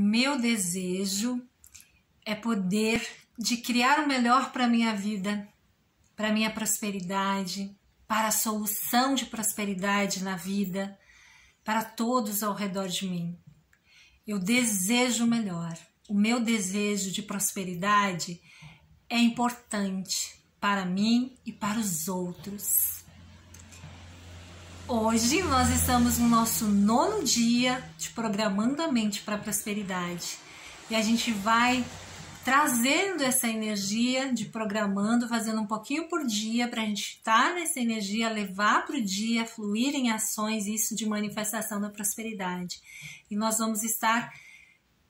Meu desejo é poder de criar o melhor para minha vida, para minha prosperidade, para a solução de prosperidade na vida, para todos ao redor de mim. Eu desejo o melhor. O meu desejo de prosperidade é importante para mim e para os outros. Hoje nós estamos no nosso nono dia de Programando a Mente para a Prosperidade e a gente vai trazendo essa energia de programando, fazendo um pouquinho por dia para a gente estar nessa energia, levar para o dia, fluir em ações, isso de manifestação da prosperidade. E nós vamos estar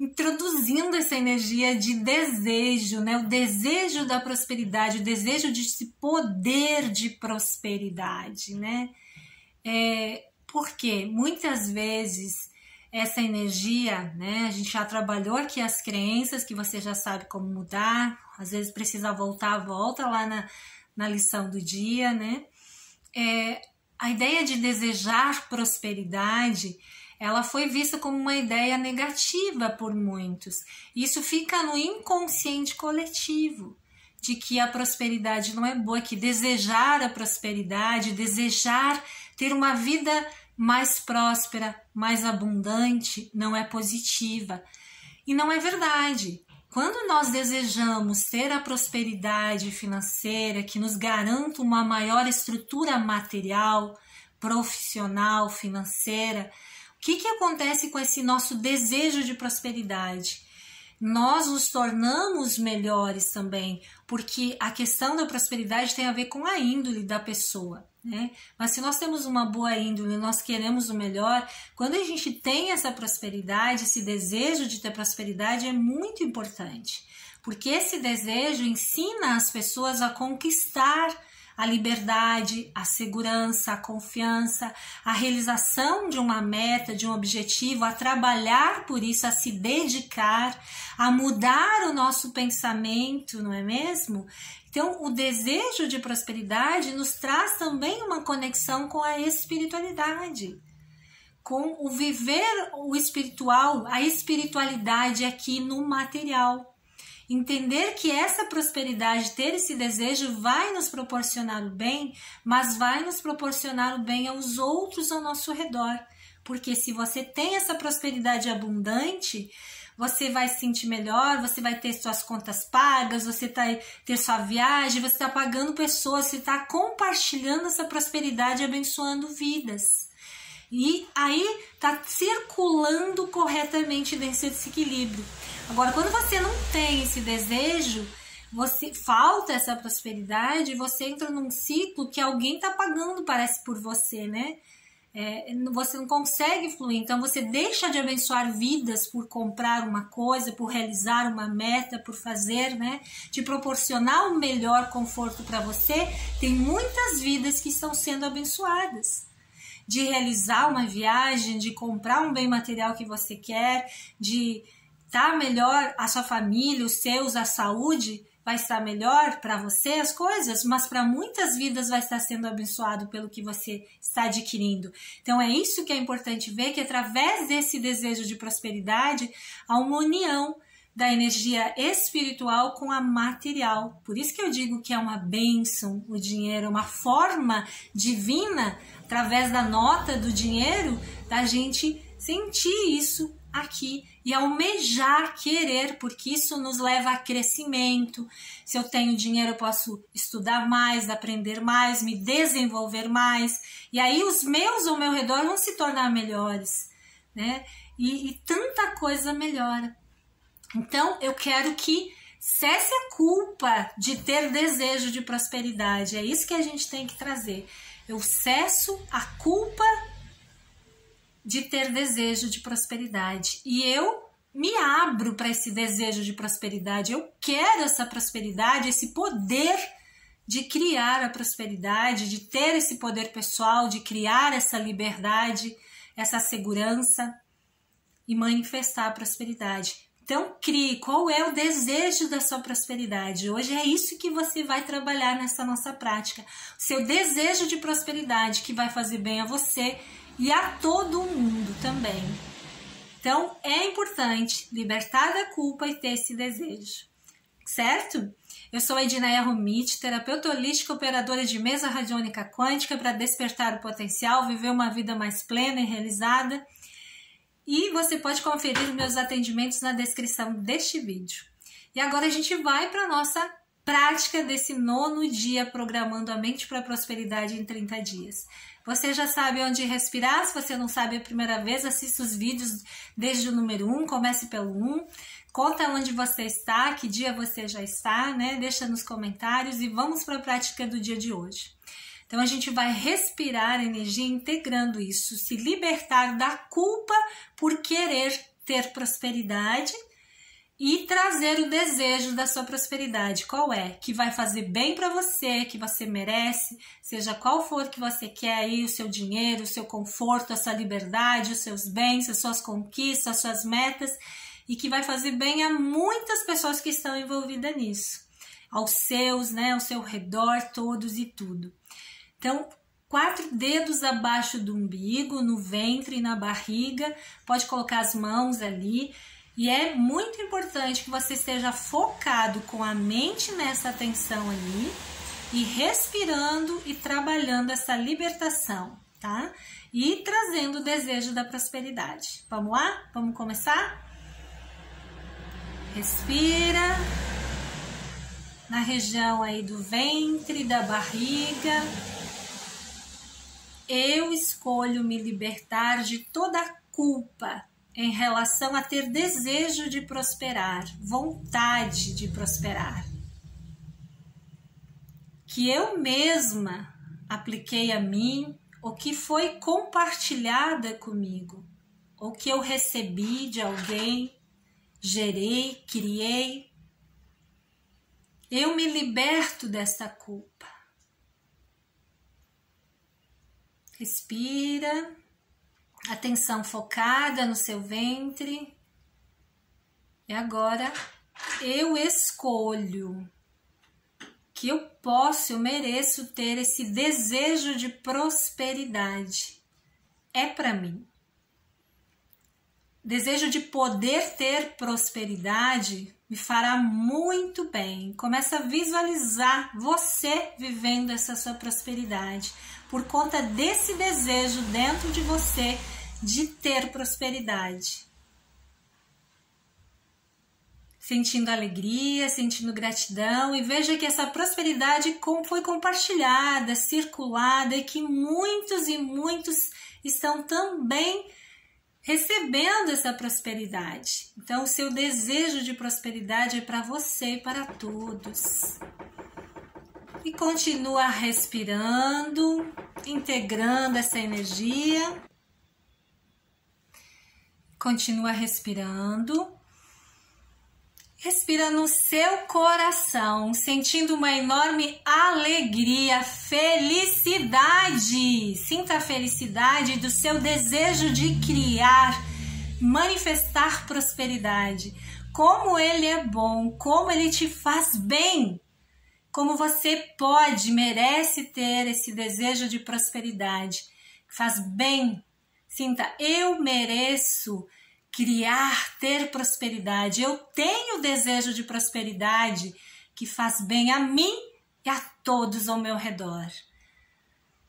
introduzindo essa energia de desejo, né? O desejo da prosperidade, o desejo de esse poder de prosperidade, né? É, porque muitas vezes essa energia, né? A gente já trabalhou aqui as crenças que você já sabe como mudar, às vezes precisa voltar, volta lá na, na lição do dia, né? É, a ideia de desejar prosperidade, ela foi vista como uma ideia negativa por muitos. Isso fica no inconsciente coletivo de que a prosperidade não é boa, que desejar a prosperidade, desejar ter uma vida mais próspera, mais abundante, não é positiva. E não é verdade. Quando nós desejamos ter a prosperidade financeira que nos garanta uma maior estrutura material, profissional, financeira, o que, que acontece com esse nosso desejo de prosperidade? Nós nos tornamos melhores também, porque a questão da prosperidade tem a ver com a índole da pessoa. Né? Mas se nós temos uma boa índole, nós queremos o melhor, quando a gente tem essa prosperidade, esse desejo de ter prosperidade é muito importante, porque esse desejo ensina as pessoas a conquistar a liberdade, a segurança, a confiança, a realização de uma meta, de um objetivo, a trabalhar por isso, a se dedicar, a mudar o nosso pensamento, não é mesmo? Então, o desejo de prosperidade nos traz também uma conexão com a espiritualidade, com o viver o espiritual, a espiritualidade aqui no material. Entender que essa prosperidade, ter esse desejo, vai nos proporcionar o bem, mas vai nos proporcionar o bem aos outros ao nosso redor. Porque se você tem essa prosperidade abundante, você vai se sentir melhor, você vai ter suas contas pagas, você vai ter sua viagem, você está pagando pessoas, você está compartilhando essa prosperidade, abençoando vidas. E aí está circulando corretamente dentro desse equilíbrio. Agora, quando você não tem esse desejo, você falta essa prosperidade, você entra num ciclo que alguém está pagando, parece, por você, né? É, você não consegue fluir, então você deixa de abençoar vidas por comprar uma coisa, por realizar uma meta, por fazer, né? De proporcionar o melhor conforto para você. Tem muitas vidas que estão sendo abençoadas. De realizar uma viagem, de comprar um bem material que você quer, de tá melhor a sua família, os seus, a saúde, vai estar melhor para você as coisas, mas para muitas vidas vai estar sendo abençoado pelo que você está adquirindo. Então é isso que é importante ver que através desse desejo de prosperidade há uma união da energia espiritual com a material. Por isso que eu digo que é uma bênção o dinheiro, uma forma divina através da nota do dinheiro da gente sentir isso aqui e almejar querer, porque isso nos leva a crescimento. Se eu tenho dinheiro, eu posso estudar mais, aprender mais, me desenvolver mais, e aí os meus ao meu redor vão se tornar melhores, né? E, e tanta coisa melhora. Então, eu quero que cesse a culpa de ter desejo de prosperidade. É isso que a gente tem que trazer. Eu cesso a culpa de ter desejo de prosperidade. E eu me abro para esse desejo de prosperidade. Eu quero essa prosperidade, esse poder de criar a prosperidade, de ter esse poder pessoal, de criar essa liberdade, essa segurança e manifestar a prosperidade. Então, crie qual é o desejo da sua prosperidade. Hoje é isso que você vai trabalhar nessa nossa prática. Seu desejo de prosperidade que vai fazer bem a você e a todo mundo também. Então é importante libertar da culpa e ter esse desejo, certo? Eu sou a Edinaia Romit, terapeuta holística, operadora de mesa radiônica quântica para despertar o potencial, viver uma vida mais plena e realizada. E você pode conferir meus atendimentos na descrição deste vídeo. E agora a gente vai para a nossa prática desse nono dia programando a mente para a prosperidade em 30 dias. Você já sabe onde respirar. Se você não sabe a primeira vez, assista os vídeos desde o número 1, um, comece pelo 1. Um. Conta onde você está, que dia você já está, né? Deixa nos comentários e vamos para a prática do dia de hoje. Então a gente vai respirar energia integrando isso, se libertar da culpa por querer ter prosperidade e trazer o desejo da sua prosperidade. Qual é? Que vai fazer bem para você, que você merece, seja qual for que você quer aí, o seu dinheiro, o seu conforto, a sua liberdade, os seus bens, as suas conquistas, as suas metas e que vai fazer bem a muitas pessoas que estão envolvidas nisso, aos seus, né, ao seu redor, todos e tudo. Então, quatro dedos abaixo do umbigo, no ventre e na barriga, pode colocar as mãos ali e é muito importante que você esteja focado com a mente nessa atenção ali e respirando e trabalhando essa libertação, tá? E trazendo o desejo da prosperidade. Vamos lá? Vamos começar? Respira na região aí do ventre, da barriga. Eu escolho me libertar de toda culpa em relação a ter desejo de prosperar, vontade de prosperar. Que eu mesma apliquei a mim, o que foi compartilhada comigo, o que eu recebi de alguém, gerei, criei. Eu me liberto desta culpa. Respira atenção focada no seu ventre. E agora eu escolho que eu posso, eu mereço ter esse desejo de prosperidade. É para mim. Desejo de poder ter prosperidade me fará muito bem. Começa a visualizar você vivendo essa sua prosperidade por conta desse desejo dentro de você de ter prosperidade. Sentindo alegria, sentindo gratidão e veja que essa prosperidade foi compartilhada, circulada e que muitos e muitos estão também recebendo essa prosperidade. Então, o seu desejo de prosperidade é para você e para todos. E continua respirando, integrando essa energia Continua respirando. Respira no seu coração, sentindo uma enorme alegria, felicidade. Sinta a felicidade do seu desejo de criar, manifestar prosperidade. Como ele é bom, como ele te faz bem. Como você pode, merece ter esse desejo de prosperidade. Faz bem. Sinta, eu mereço criar, ter prosperidade. Eu tenho desejo de prosperidade que faz bem a mim e a todos ao meu redor.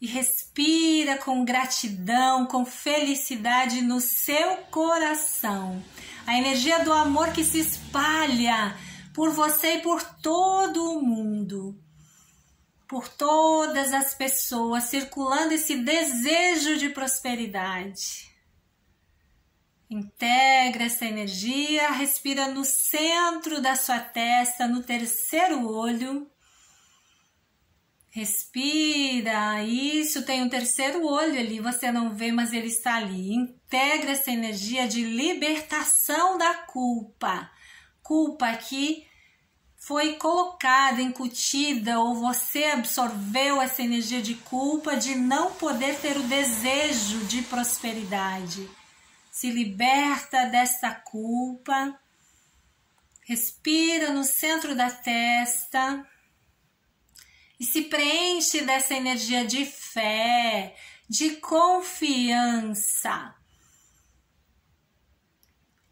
E respira com gratidão, com felicidade no seu coração. A energia do amor que se espalha por você e por todo o mundo. Por todas as pessoas, circulando esse desejo de prosperidade. Integra essa energia, respira no centro da sua testa, no terceiro olho. Respira, isso tem um terceiro olho ali, você não vê, mas ele está ali. Integra essa energia de libertação da culpa. Culpa que foi colocada, incutida, ou você absorveu essa energia de culpa de não poder ter o desejo de prosperidade se liberta desta culpa, respira no centro da testa e se preenche dessa energia de fé, de confiança.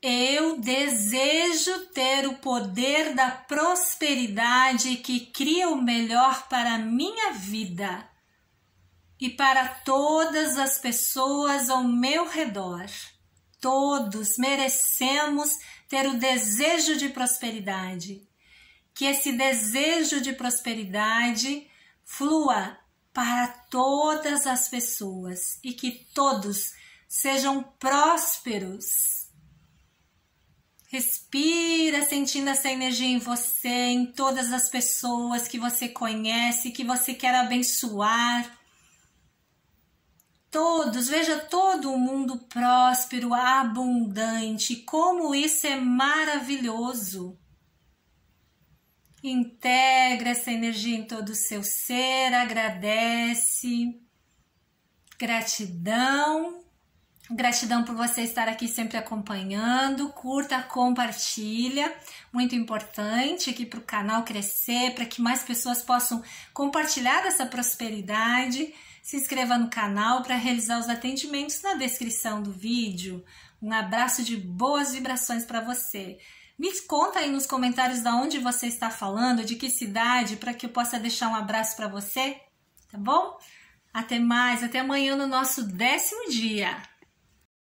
Eu desejo ter o poder da prosperidade que cria o melhor para a minha vida e para todas as pessoas ao meu redor. Todos merecemos ter o desejo de prosperidade. Que esse desejo de prosperidade flua para todas as pessoas e que todos sejam prósperos. Respira sentindo essa energia em você, em todas as pessoas que você conhece, que você quer abençoar todos, veja todo o mundo próspero, abundante, como isso é maravilhoso. Integra essa energia em todo o seu ser, agradece. Gratidão. Gratidão por você estar aqui sempre acompanhando. Curta, compartilha. Muito importante aqui para o canal crescer, para que mais pessoas possam compartilhar essa prosperidade se inscreva no canal para realizar os atendimentos na descrição do vídeo. Um abraço de boas vibrações para você. Me conta aí nos comentários de onde você está falando, de que cidade, para que eu possa deixar um abraço para você, tá bom? Até mais, até amanhã no nosso décimo dia.